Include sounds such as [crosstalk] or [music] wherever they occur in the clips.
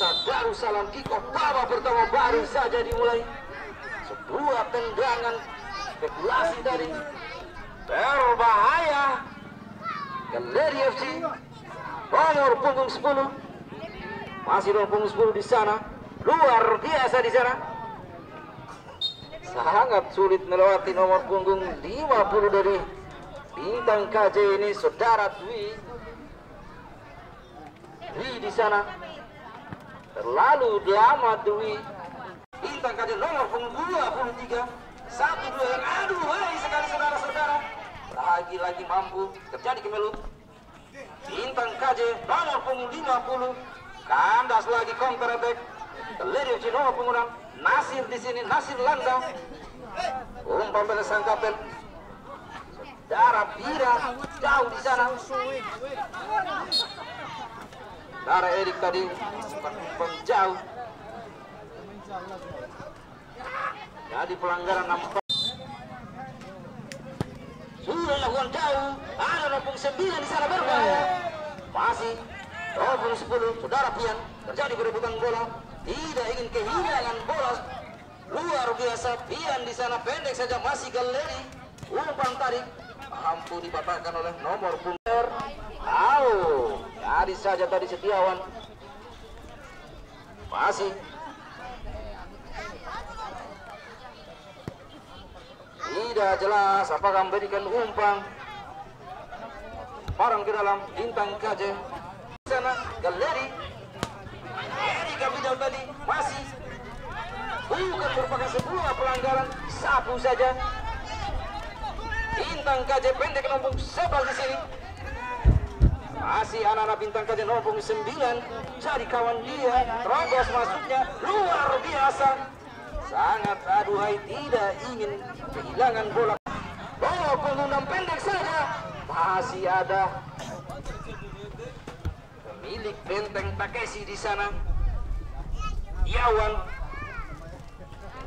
biasa Darussalam Kiko babak pertama baru saja dimulai. Sebuah tendangan spekulasi tadi berbahaya Galeri FC nomor punggung 10 masih nomor punggung 10 di sana. Luar biasa di sana. Sangat sulit melewati nomor punggung 50 dari bintang KJ ini saudara Dwi. Dwi di sana terlalu lama Dwi bintang KJ nomor punggung 23 satu dua yang aduh hai sekali saudara-saudara lagi-lagi mampu terjadi kemelut bintang KJ nomor punggung 50 kandas lagi counter attack FC nomor punggung 6 Nasir di sini, Nasir Landa. Umpan pada sang kapten. Darah Bira jauh di sana. Darah Erik tadi umpan jauh. Jadi pelanggaran nampak. Sudah lakukan jauh. Ada nomor 9 di sana berbahaya. Masih nomor 10 saudara Pian terjadi perebutan bola tidak ingin kehilangan bola luar biasa Pian di sana pendek saja masih galeri umpan tarik mampu dibatalkan oleh nomor punter oh jadi saja tadi Setiawan. Masih. Tidak jelas apakah memberikan umpan parang ke dalam bintang KJ sana galeri. Eri Kapidal tadi masih. Bukan merupakan sebuah pelanggaran sapu saja. Bintang KJ pendek nombor sebal di sini masih anak-anak bintang nombor 9 cari kawan dia terobos masuknya luar biasa sangat aduhai tidak ingin kehilangan bola bola pengundang pendek saja masih ada milik benteng Takeshi di sana. Yawan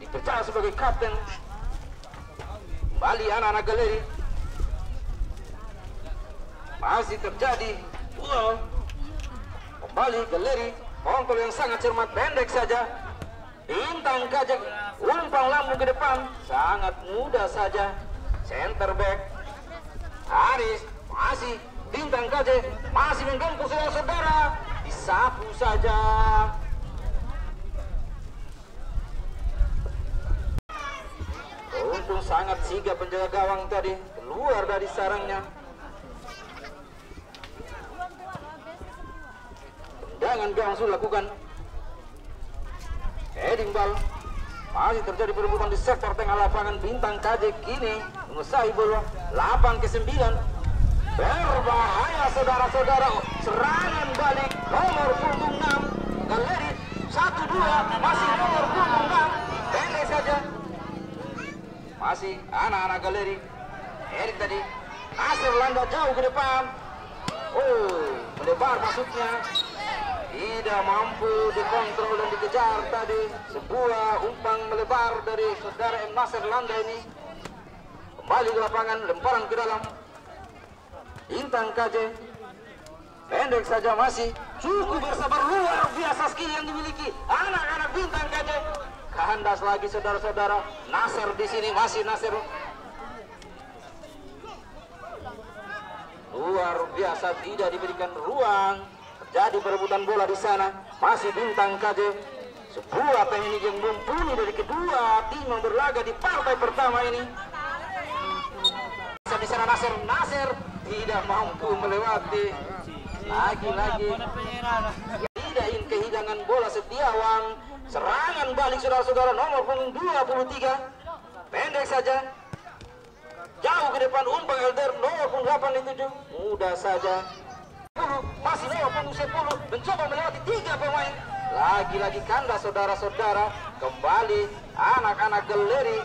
dipercaya sebagai kapten. Kembali anak-anak galeri. Masih terjadi wow. Kembali galeri. Kontrol yang sangat cermat pendek saja. Bintang kajak umpan lambung ke depan sangat mudah saja. Center back Haris masih bintang KJ masih mengganggu saudara-saudara disapu saja untung sangat sigap penjaga gawang tadi keluar dari sarangnya gawang sudah lakukan heading ball masih terjadi perebutan di sektor tengah lapangan bintang KJ kini mengusahi bola 8 ke 9 berbahaya saudara-saudara. Serangan balik nomor punggung 6 galeri 1-2 masih nomor punggung 6 pendek saja. Masih anak-anak galeri. Erik tadi. Nasir Landa jauh ke depan. Oh melebar masuknya tidak mampu dikontrol dan dikejar tadi sebuah umpan melebar dari saudara M. Nasir Landa ini. Kembali ke lapangan lemparan ke dalam. Bintang KJ pendek saja masih. Cukup bersabar luar biasa skill yang dimiliki anak-anak bintang KJ kehandas lagi saudara-saudara. Nasir di sini masih Nasir. Luar biasa tidak diberikan ruang terjadi perebutan bola di sana masih bintang KJ sebuah teknik yang mumpuni dari kedua tim yang berlaga di partai pertama ini. Di sana Nasir. Nasir tidak mampu melewati. Lagi-lagi. Tidak ingin kehilangan bola Setiawan. Serangan balik saudara-saudara nomor punggung 23 pendek saja. Jauh ke depan umpan Elder nomor punggung 87 mudah saja. 10 masih punggung 10 mencoba melewati tiga pemain. Lagi-lagi kanda saudara-saudara. Kembali anak-anak galeri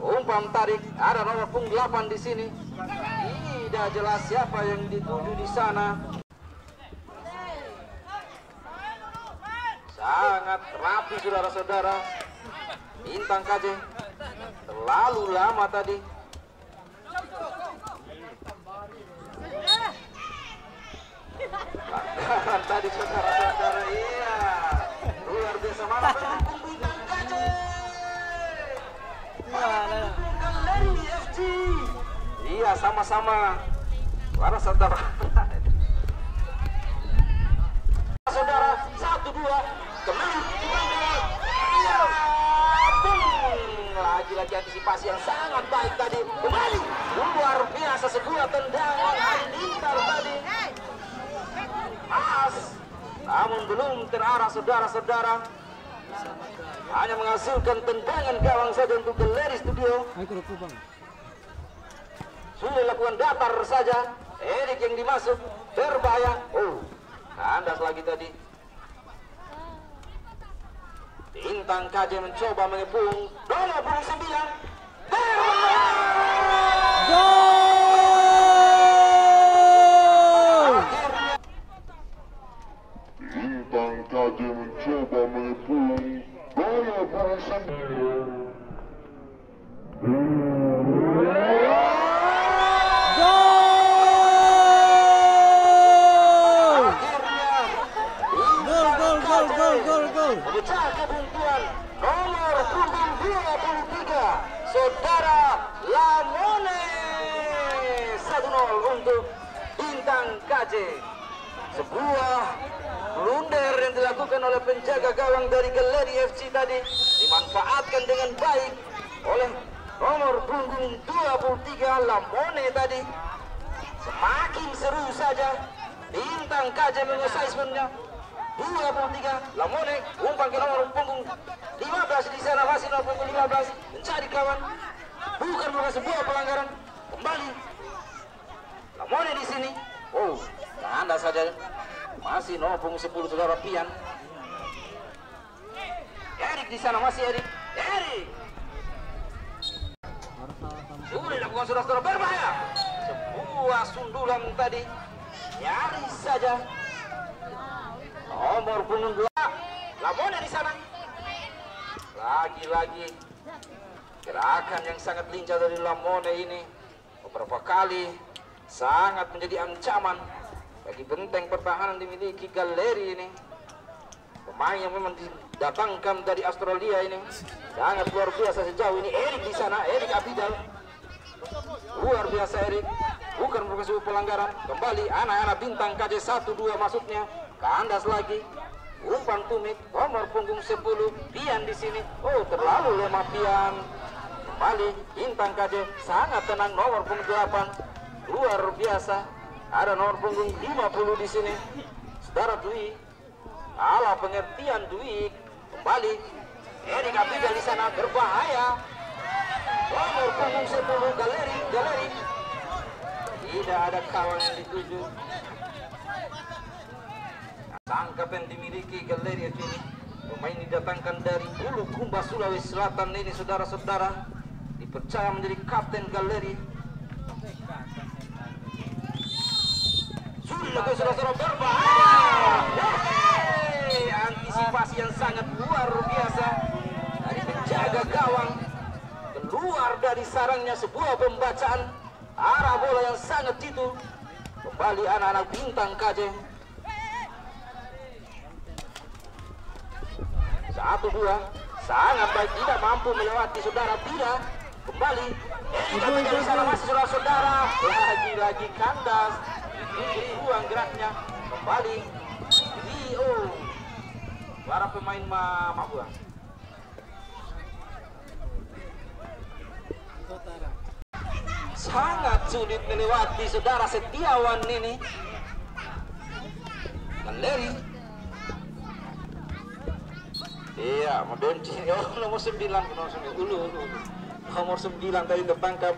umpan tarik ada nomor punggung 8 di sini. Tidak jelas siapa yang dituju di sana. Sangat rapi saudara-saudara. Bintang KJ terlalu lama tadi Tadi saudara-saudara iya. Luar biasa malah punggungan kaca. Malah punggungan dari FG. Iya sama-sama. Para saudara. saudara satu dua kembali iya lagi-lagi antisipasi yang sangat baik tadi kembali luar biasa sebuah tendangan Halilintar tadi pas namun belum terarah saudara-saudara. Hanya menghasilkan tendangan gawang saja untuk Galeri Studio. Sudah lakukan datar saja. Erik yang dimasuk berbahaya. Oh kandas lagi tadi. Bintang KJ mencoba mengepung punggung masih nomor punggung 15 mencari kawan. Bukan bukan sebuah pelanggaran. Kembali. Lamone di sini. Oh anda saja. Masih nomor punggung 10 saudara Pian Erik di sana masih Erik. Erik! Sudah dilakukan saudara-saudara berbahaya. Sebuah sundulan tadi. Nyaris saja. Nomor punggung dua. Lamone lagi-lagi. Gerakan yang sangat lincah dari Lamone ini. Beberapa kali sangat menjadi ancaman bagi benteng pertahanan dimiliki Galeri ini. Pemain yang memang didatangkan dari Australia ini sangat luar biasa sejauh ini. Erik di sana Erik Abidal. Luar biasa Erik. Bukan bukan sebuah pelanggaran. Kembali anak-anak bintang KJ 1-2 masuknya. Kandas lagi umpan tumit nomor punggung 10 Pian di sini. Oh terlalu lemah Pian. Kembali bintang KJ sangat tenang nomor punggung 8 luar biasa ada nomor punggung 50 di sini. Saudara Dwi ala pengertian Dwi. Kembali Erik Abidal di sana berbahaya. Nomor punggung 10 galeri galeri. Tidak ada kawan yang dituju tangkap yang dimiliki galeri ini pemain didatangkan dari Hulu Kumba Sulawesi Selatan. Ini saudara-saudara dipercaya menjadi kapten galeri sudah lakukan saudara-saudara berbahaya. Antisipasi yang sangat luar biasa dari penjaga gawang. Keluar dari sarangnya sebuah pembacaan arah bola yang sangat jitu. Kembali anak-anak bintang KJ satu dua. Sangat baik tidak mampu melewati saudara tidak kembali. Tapi dari sana masih saudara-saudara lagi-lagi kandas. Buang geraknya. Kembali. Rio. Para pemain mama buang sangat sulit melewati saudara Setiawan ini. Galeri iya membenci [laughs] oh nomor 9 nomor 9 ulu ulu ulu. nomor 9 tadi tertangkap.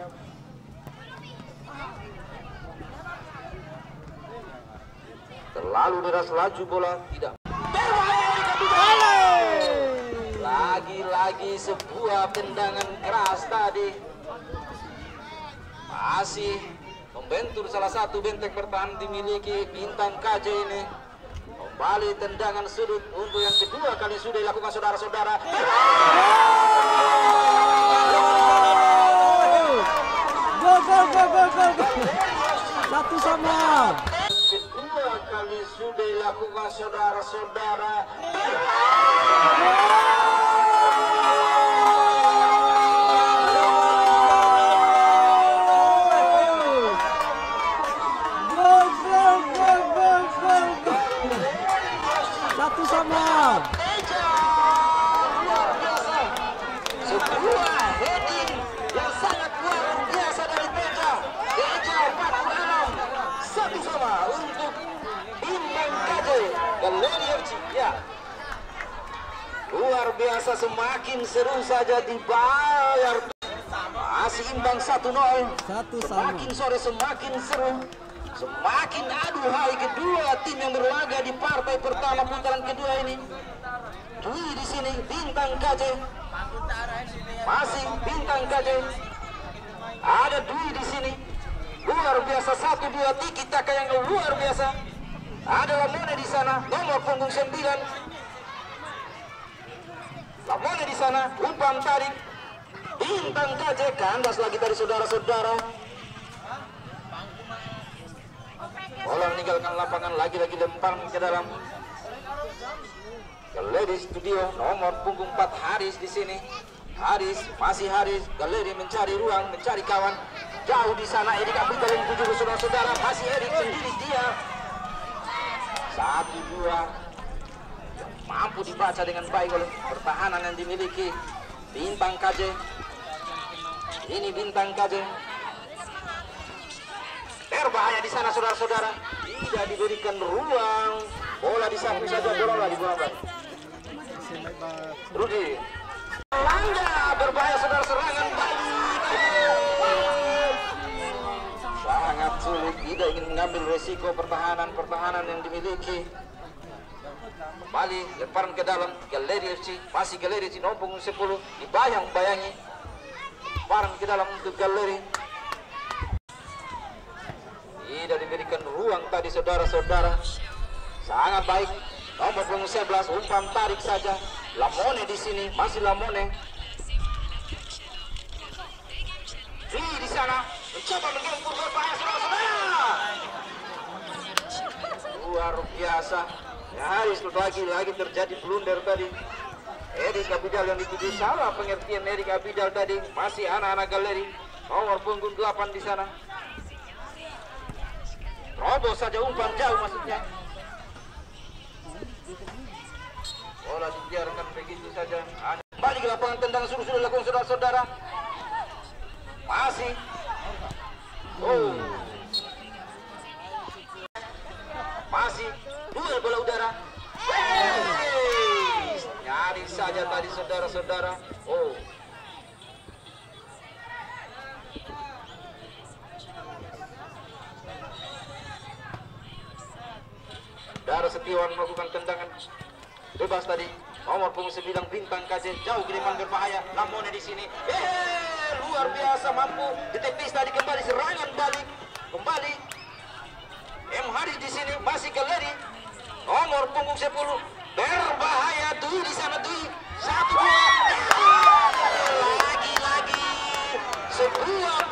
Terlalu deras laju bola. Tidak. Lagi-lagi sebuah tendangan keras tadi. Masih membentur salah satu benteng pertahanan dimiliki bintang KJ ini kembali tendangan sudut untuk yang kedua kali sudah dilakukan saudara-saudara gol, gol, gol, gol, gol. Satu sama. kedua kali sudah dilakukan saudara-saudara biasa semakin seru saja dibayar. Masih imbang 1-0 Satu sama. semakin sore semakin seru. Semakin aduhai kedua tim yang berlaga di partai pertama putaran kedua ini. Dwi di sini bintang KJ masih bintang KJ ada Dwi di sini. Luar biasa satu dua tiki taka yang luar biasa. Ada Lamone di sana nomor punggung 9 Lamone di sana umpan tarik bintang KJ kandas lagi tadi saudara-saudara bola meninggalkan lapangan lagi-lagi lempar ke dalam Galeri Studio nomor punggung 4 Haris di sini. Haris masih Haris. Galeri mencari ruang, mencari kawan. Jauh di sana Erik Abital yang tujuh saudara-saudara masih Erik sendiri dia. Satu dua mampu dibaca dengan baik oleh pertahanan yang dimiliki bintang KJ. Ini bintang KJ. Berbahaya di sana saudara-saudara. Tidak diberikan ruang. Bola disapu saja bola di bola. Rudi. Langga berbahaya saudara serangan. Sangat sulit tidak ingin mengambil resiko pertahanan-pertahanan yang dimiliki. Kembali lemparan ke dalam galeri FC masih galeri FC nomor 10 dibayang-bayangi. Lemparan ke dalam untuk galeri. Tidak diberikan ruang tadi saudara-saudara. Sangat baik. Nomor punggung 11 umpan tarik saja. Lamone di sini masih Lamone. Di di sana mencoba menggempur berbahaya saudara-saudara. Luar biasa. Nyaris lagi lagi terjadi blunder tadi. Erik Abidal yang dituju salah pengertian Erik Abidal tadi masih anak-anak galeri nomor punggung 8 di sana. Robo saja umpan jauh maksudnya. Bola dibiarkan begitu saja. Kembali ke lapangan tendangan suruh sudah dilakukan saudara-saudara. Masih. Oh. Masih. Duel bola udara. Hey! Nyaris saja tadi saudara-saudara. Oh. Dara Setiawan melakukan tendangan bebas tadi. Nomor punggung 9 bintang KJ jauh ke berbahaya. Lamone di sini. Eh, luar biasa mampu ditepis tadi kembali serangan balik. Kembali. M Haris di sini masih galeri. Nomor punggung 10 berbahaya Dwi di sana Dwi. Satu dua. Lagi lagi sebuah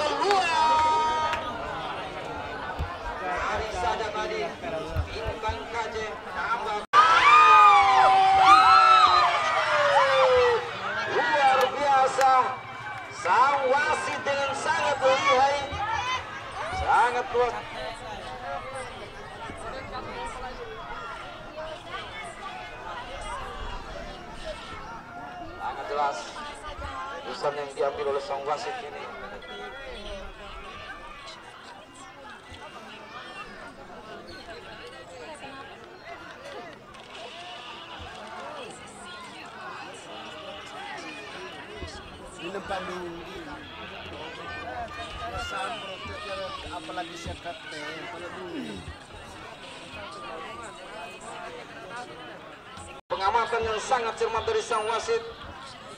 sangat cermat dari sang wasit.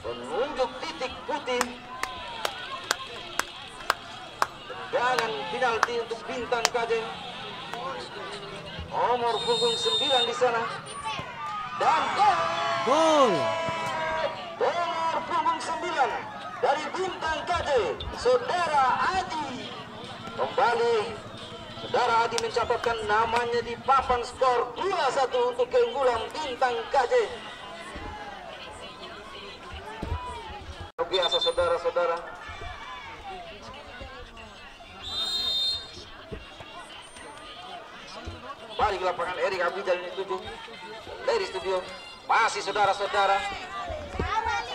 Menunjuk titik putih. Tendangan penalti untuk bintang kajeng. Nomor punggung 9 di sana. Dan gol! Gol. nomor punggung 9 dari bintang KJ saudara Adi. Kembali saudara Adi mencatatkan namanya di papan skor 2-1 untuk keunggulan bintang KJ biasa saudara-saudara. Kembali ke lapangan Erik Abidal ini tujuh dari studio masih saudara-saudara.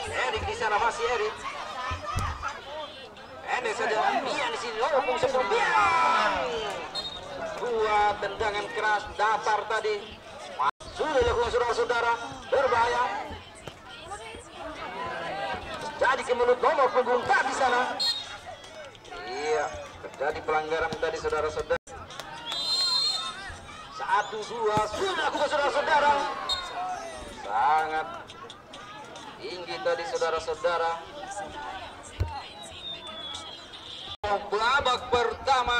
Erik di sana masih Erik. Endek saja Bian di sini. Lopung sebelum Bian dua tendangan keras datar tadi. Sudah dilakukan saudara-saudara. Berbahaya jadi ke mulut nomor punggung tak di sana. Iya terjadi pelanggaran tadi saudara-saudara. Satu dua sudah dilakukan saudara-saudara. Sangat tinggi tadi saudara-saudara. Babak pertama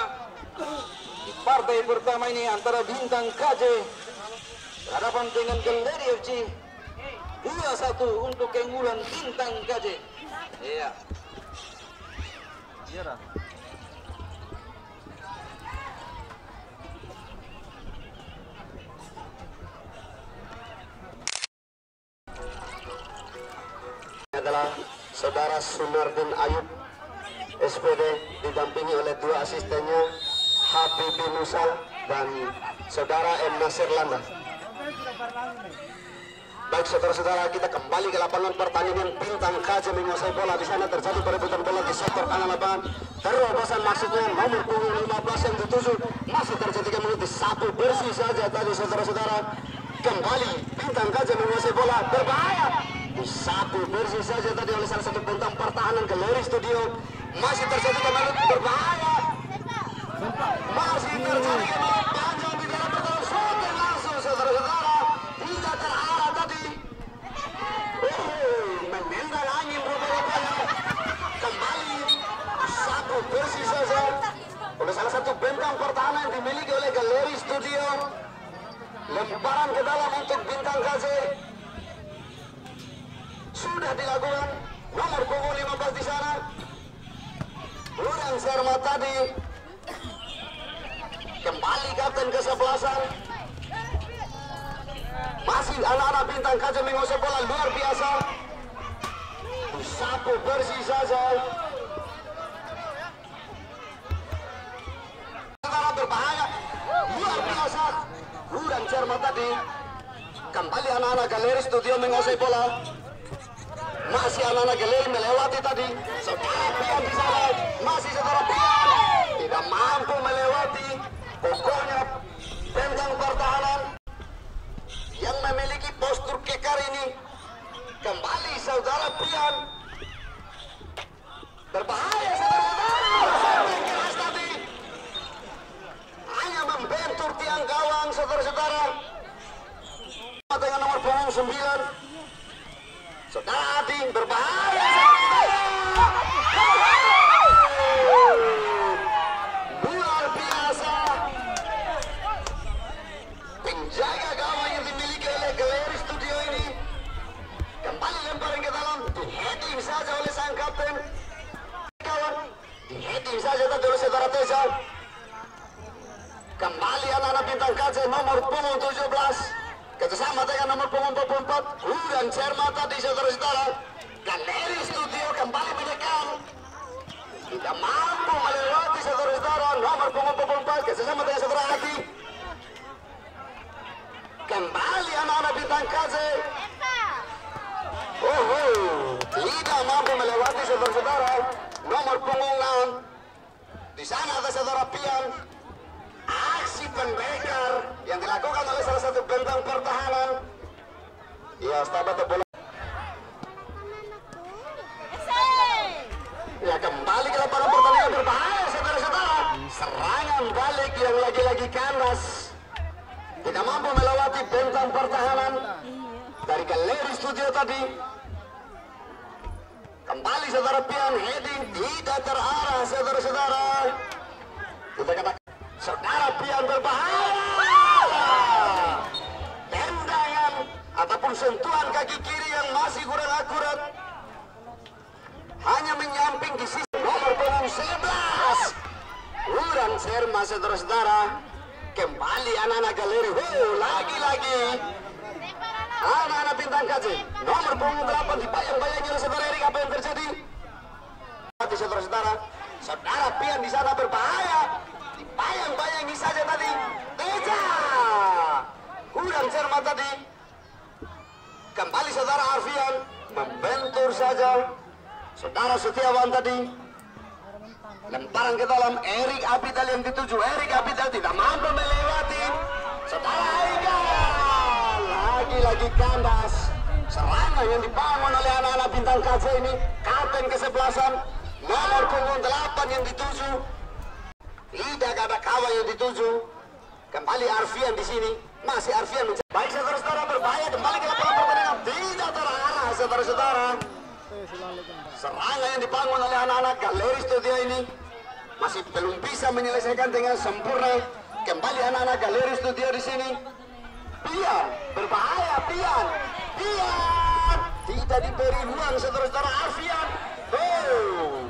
di partai pertama ini antara bintang KJ berhadapan dengan Galeri FC 2-1 untuk keunggulan bintang KJ iya Iya, adalah saudara Sunardin Ayub SPD didampingi oleh dua asistennya Habibie Musa dan saudara M. Nasir Landa. Baik saudara-saudara kita kembali ke lapangan pertandingan bintang KJ menguasai bola. Di sana terjadi perebutan bola di sektor kanan lapangan. Terobosan maksudnya nomor punggung 15 yang dituju masih terjadi menit satu bersih saja tadi saudara-saudara. Kembali bintang KJ menguasai bola. Berbahaya. Di satu bersih saja tadi oleh salah satu bintang pertahanan Galeri Studio. Masih terjadi kembali berbahaya. Masih terjadi kembali bintang pertahanan yang dimiliki oleh Galeri Studio. Lemparan ke dalam untuk bintang kasih. Sudah dilakukan. Nomor punggung 15 di sana. Urang Serma tadi. Kembali kapten kesebelasan masih anak-anak bintang kaca menguasai bola luar biasa. Sapu bersih saja Kembali anak-anak galeri studio menguasai bola. Masih anak-anak galeri melewati tadi. Saudara Pian di sana masih saudara tidak mampu melewati pokoknya bentang pertahanan yang memiliki postur kekar ini. Kembali saudara Pian. Berbahaya saudara-saudara sampai keras tadi hanya membentur tiang gawang saudara-saudara dengan nomor punggung 9 Saudara berbahaya. Luar biasa. Penjaga gawang yang dimiliki oleh Galeri Studio ini kembali lemparan ke dalam. Di heading saja oleh sang kapten. Kawan di heading saja tadi oleh saudara kembali anak-anak bintang kaca nomor punggung 17 kerjasama dengan nomor punggung 24 Hudan Cerma tadi saudara-saudara Studio kembali menekan tidak mampu melewati saudara-saudara nomor punggung 24 kerjasama dengan saudara Adi kembali anak-anak bintang kaca oh, oh tidak mampu melewati saudara-saudara nomor punggung 6 di sana ada saudara Pian pendekar yang dilakukan oleh salah satu bentang pertahanan. Ya sahabat bola. Ya kembali ke lapangan pertandingan berbahaya saudara-saudara. Serangan balik yang lagi-lagi kandas. Tidak mampu melewati bentang pertahanan. Dari galeri studio tadi. Kembali saudara Pian heading tidak terarah saudara-saudara. Kita katakan saudara Pian berbahaya. Tendangan ataupun sentuhan kaki kiri yang masih kurang akurat hanya menyamping di sisi nomor punggung 11 Uran Serma saudara-saudara kembali anak-anak galeri. Lagi-lagi. Anak-anak bintang kaji nomor punggung 8 dibayang-bayangi oleh saudara Erik apa yang terjadi? Saudara-saudara saudara Pian di sana berbahaya dibayang-bayangi saja tadi. Teja kurang cermat tadi. Kembali saudara Arfian membentur saja saudara Setiawan tadi. Lemparan ke dalam Erik Abital yang dituju Erik Abital tidak mampu melewati. Saudara Haikal lagi-lagi kandas. Serangan yang dibangun oleh anak-anak bintang kaca ini kapten kesebelasan nomor punggung 8 yang dituju tidak ada kawan yang dituju. Kembali Arfian di sini. Masih Arfian mencari baik saudara-saudara berbahaya. Kembali ke lapangan pertandingan. Tidak terarah saudara-saudara. Serangan yang dibangun oleh anak-anak galeri studio ini masih belum bisa menyelesaikan dengan sempurna. Kembali anak-anak galeri studio di sini. Pian berbahaya Pian. Pian! Tidak diberi ruang saudara-saudara. Arfian oh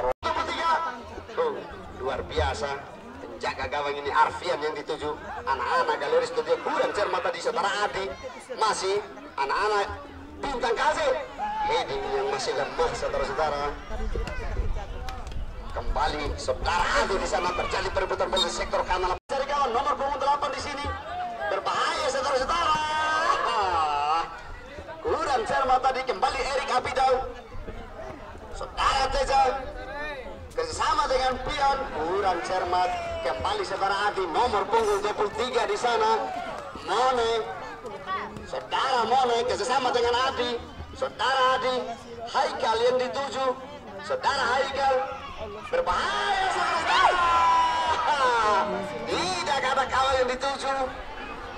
Roto ketiga oh, luar biasa. Penjaga gawang ini Arfian yang dituju. Anak-anak galeri studio kurang cermat tadi saudara Adi. Masih anak-anak bintang kasih. Heading yang masih lemah saudara-saudara. Kembali saudara Adi di sana terjadi perebutan bola sektor kanan. Cari kawan nomor kerjasama dengan Pion kurang cermat. Kembali saudara Adi nomor punggung 23 di sana. Mone. Saudara Mone kerjasama dengan Adi. Saudara Adi Haikal yang dituju. Saudara Haikal berbahaya saudara tidak ada kawan yang dituju.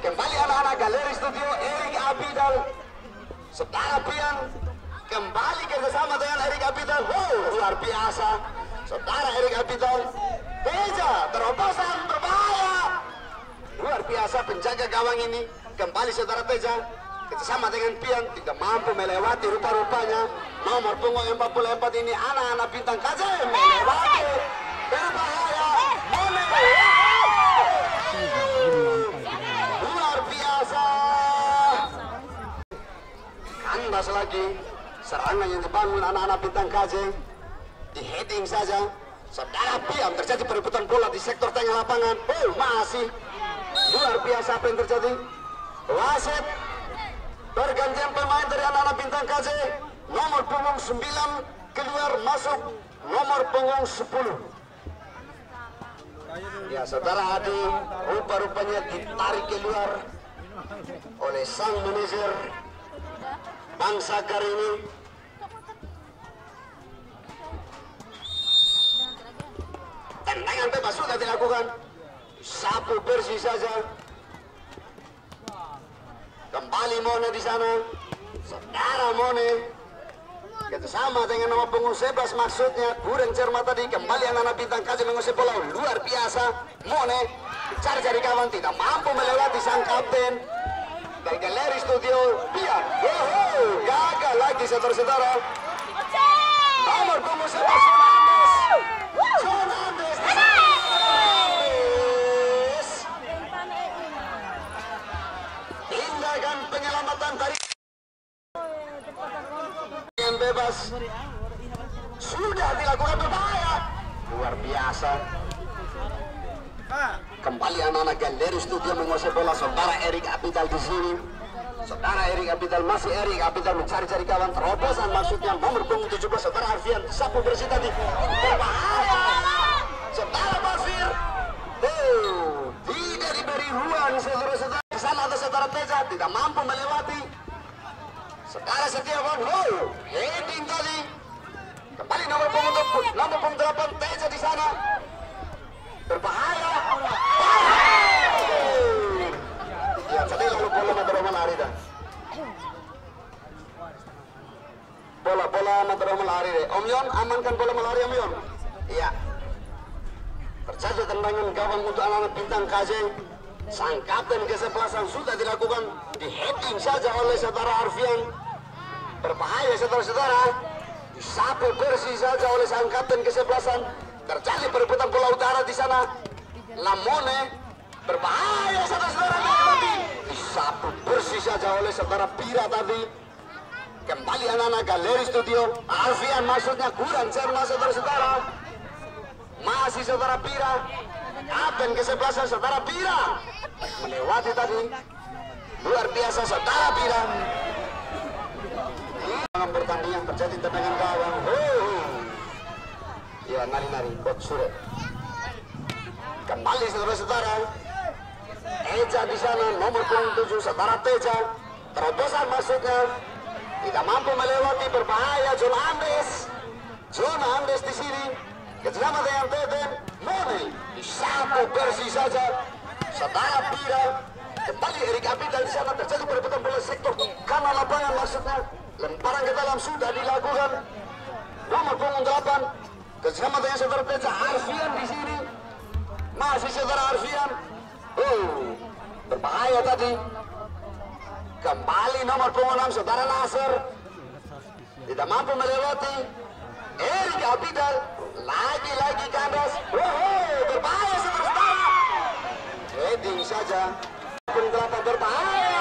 Kembali anak-anak galeri studio Erik Abidal. Saudara Pian kembali kerjasama dengan Erik Abidal. Wow luar biasa saudara Erik Abidal Teja terobosan berbahaya. Luar biasa penjaga gawang ini. Kembali saudara Teja kerjasama dengan Pian tidak mampu melewati rupa-rupanya. Nomor punggung 44 ini anak-anak bintang kaca melewati berbahaya. Mone luar biasa. Kandas lagi. Serangan yang dibangun anak-anak bintang kaje di heading saja. Saudara Piam terjadi perebutan bola di sektor tengah lapangan. Oh masih. Luar biasa apa yang terjadi? Wasit. Pergantian pemain dari anak-anak bintang kaje nomor punggung 9 keluar masuk nomor punggung 10 Ya saudara Adi rupa-rupanya ditarik keluar oleh sang manajer Bang Sakar tendangan bebas sudah dilakukan. Sapu bersih saja. Kembali Mone di sana. Saudara Mone. Kerjasama dengan nomor punggung 11 maksudnya kurang cermat tadi. Kembali anak-anak bintang kasih mengusir bola. Luar biasa. Mone cari-cari kawan tidak mampu melewati sang kapten. Dari galeri studio. Pian Woho, gagal lagi saudara-saudara nomor punggung 11 sudah dilakukan berbahaya. Luar biasa. Kembali anak-anak galeri studio menguasai bola saudara Erik Abital di sini. Saudara Erik Abital masih Erik Abital mencari-cari kawan. Terobosan maksudnya nomor punggung 17 saudara Arfian sapu bersih tadi. Berbahaya. Saudara Basir. Oh tidak diberi ruang saudara-saudara. Di sana ada saudara Teja tidak mampu melewati saudara Setiawan oh heading tadi. Kembali nomor punggung nomor punggung 8 Teja di sana. Berbahaya. Ya tadi lalu bola motor lari dah. Bola bola motor lari deh. Om Yon amankan bola melari Om Yon. Iya. Terjadi tendangan gawang untuk anak-anak bintang KJ sang kapten kesebelasan sudah dilakukan di heading saja oleh saudara Arfian berbahaya saudara-saudara. Disapu bersih saja oleh sang kapten kesebelasan. Terjadi perebutan bola utara di sana. Lamone berbahaya saudara-saudara tadi disapu bersih saja oleh saudara Pira tadi. Kembali anak-anak galeri studio. Alfian maksudnya kurang cermat saudara-saudara. Masih saudara Pira. Kapten kesebelasan saudara Pira. Melewati tadi. Luar biasa saudara bilang dalam pertandingan terjadi tendangan gawang. Ya nari-nari bot sure. Kembali saudara-saudara. Eja di sana nomor punggung tujuh saudara Teja. Terobosan masuknya. Tidak mampu melewati berbahaya John Andes John Andes di sini. Kerjasama dengan Teten Mone satu versi saja. Saudara Pira kembali Erik Abidal di sana. Terjadi perebutan bola sektor kanan lapangan maksudnya lemparan ke dalam sudah dilakukan. Nomor punggung delapan kerjasama dengan saudara Teja Arfian di sini. Masih saudara Arfian oh berbahaya tadi. Kembali nomor punggung saudara Nasir. Tidak mampu melewati. Erik Abidal lagi-lagi kandas wow berbahaya saudara-saudara heading saja. Pun berbahaya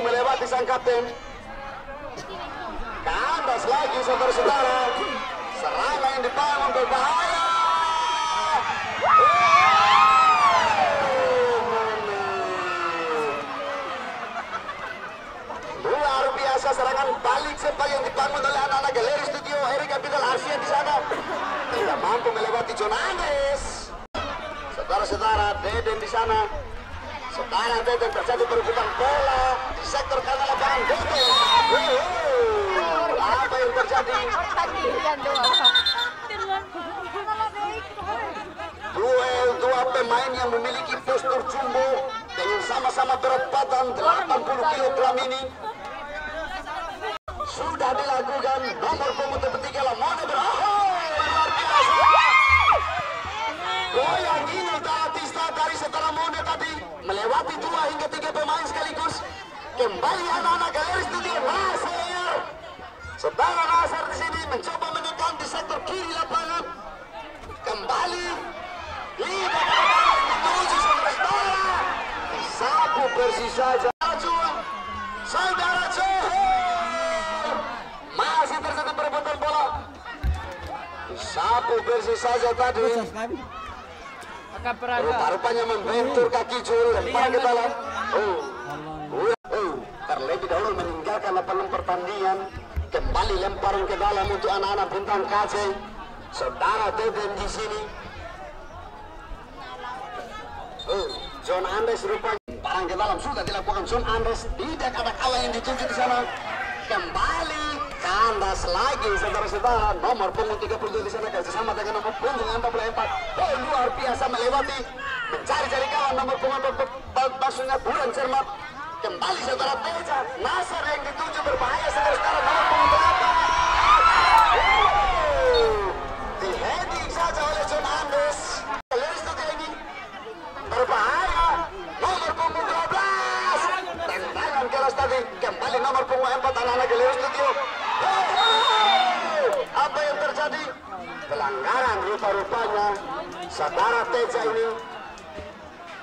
melewati sang kapten. Kandas lagi saudara-saudara. Serangan yang dibangun berbahaya. Luar biasa serangan balik cepat yang dibangun oleh anak-anak galeri studio Erik Capital Arfian di sana. Tidak mampu melewati John Andes. Saudara-saudara Deden di sana saudara Deden terjadi perebutan bola di sektor kanan lapangan. Wow, apa yang terjadi? Duel dua pemain yang memiliki postur jumbo dengan sama-sama berat badan 80 kg ini. Sudah dilakukan nomor punggung ketiga Lamone berakhir melewati dua hingga tiga pemain sekaligus. Kembali anak-anak galeri studio Nasir saudara Nasir di sini mencoba menekan di sektor kiri lapangan. Kembali. Tidak menuju saudara sapu bersih saja. Saudara Johor. Masih terjadi perebutan bola. Sapu bersih saja tadi Rupa-rupanya membentur kaki Johor lempar ke dalam oh. Oh terlebih dahulu meninggalkan lapangan pertandingan. Kembali lemparan ke dalam untuk anak-anak bintang KC saudara Deden di sini. Oh, John Andes rupanya. Barang ke dalam sudah dilakukan. John Andes tidak ada kalah yang ditunjuk di sana. Kembali kandas lagi saudara-saudara. Nomor punggung 32 di sana kerjasama dengan nomor punggung 44 oh luar biasa melewati mencari-cari kawan nomor punggung maksudnya bulan cermat. Kembali saudara Teja Nasar yang dituju berbahaya saudara-saudara. Nomor punggung 8 di heading saja oleh John Andes. Galeri studio ini berbahaya. Nomor punggung 12 tendangan keras tadi. Kembali nomor punggung 4 anak-anak Galeri studio Oh, apa yang terjadi pelanggaran rupa-rupanya saudara Teja ini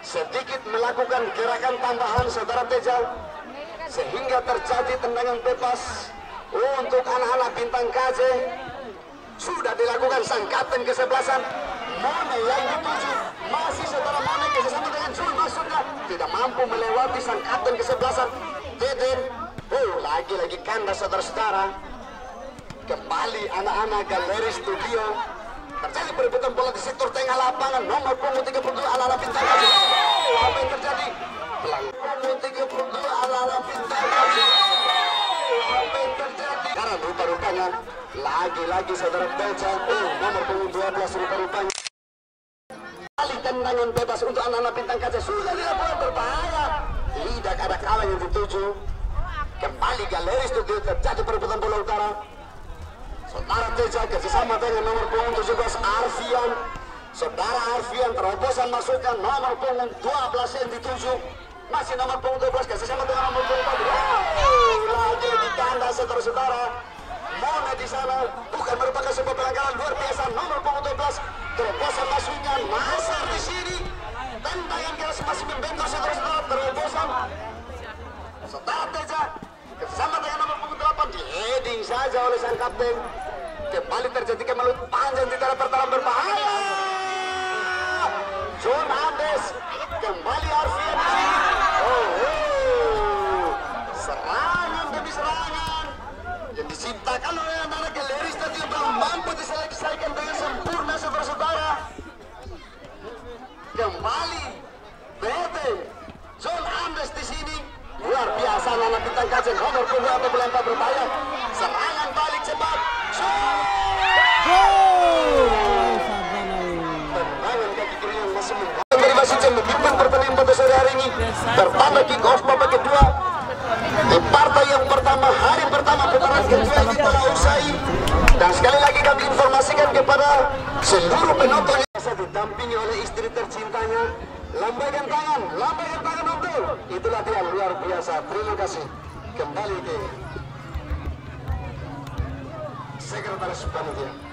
sedikit melakukan gerakan tambahan saudara Teja sehingga terjadi tendangan bebas untuk anak-anak bintang KJ sudah dilakukan sang kapten kesebelasan. Mone yang dituju. Masih saudara Mone kerjasama dengan Jul maksudnya. Tidak mampu melewati sang kapten kesebelasan. Deden oh lagi-lagi kandas saudara-saudara kembali anak-anak galeri studio. Terjadi perebutan bola di sektor tengah lapangan. Nomor punggung 32 ala-ala bintang apa yang terjadi? Pelanggaran punggung 32 ala-ala bintang apa yang terjadi? Karena rupa-rupanya lagi-lagi saudara Teja oh nomor punggung 12 rupa-rupanya. Kali tendangan bebas untuk anak-anak bintang kaca. Sudah dilakukan berbahaya. Tidak ada kalah yang dituju. Kembali galeri studio terjadi perebutan bola utara saudara Teja kerjasama dengan nomor punggung 17 Arfian. Saudara Arfian terobosan masukkan nomor punggung 12 yang dituju. Masih nomor punggung 12 kerjasama dengan nomor punggung 14 wow, lagi ditanda saudara-saudara. Mone di sana bukan merupakan sebuah pelanggaran luar biasa. Nomor punggung 12 terobosan masuknya Nasar di sini. Tendangan keras masih membentuk saudara-saudara terobosan. Saudara Teja bersama dengan nomor punggung 8 di heading saja oleh sang kapten. Kembali terjadi kemelut panjang di dalam pertahanan berbahaya. John Andes kembali Arfian kaca nomor punggung atau melempar berbahaya serangan balik cepat! Gol! Kaki kiri yang memimpin pertandingan pada sore hari ini. Pertama kick off babak kedua. Di partai yang pertama hari pertama putaran kedua ini telah usai. Dan sekali lagi kami informasikan kepada seluruh penonton. Yang didampingi oleh istri tercintanya. Lambaikan tangan lambaikan tangan untuk itulah dia luar biasa. Terima kasih kembali ke sekretaris panitia